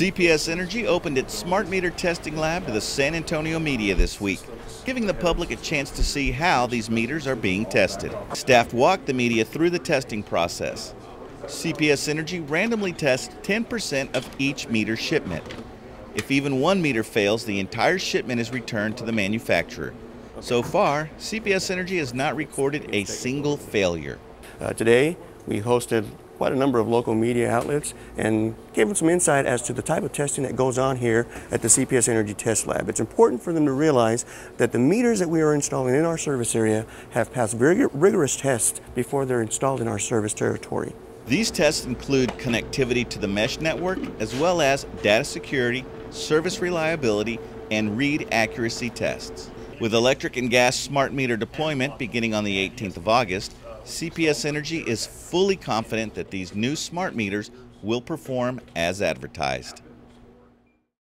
CPS Energy opened its smart meter testing lab to the San Antonio media this week, giving the public a chance to see how these meters are being tested. Staff walked the media through the testing process. CPS Energy randomly tests 10% of each meter shipment. If even one meter fails, the entire shipment is returned to the manufacturer. So far, CPS Energy has not recorded a single failure. Uh, today, we hosted quite a number of local media outlets and gave them some insight as to the type of testing that goes on here at the CPS Energy Test Lab. It's important for them to realize that the meters that we are installing in our service area have passed very rigorous tests before they're installed in our service territory. These tests include connectivity to the mesh network as well as data security, service reliability, and read accuracy tests. With electric and gas smart meter deployment beginning on the 18th of August, CPS Energy is fully confident that these new smart meters will perform as advertised.